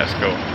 Tesco.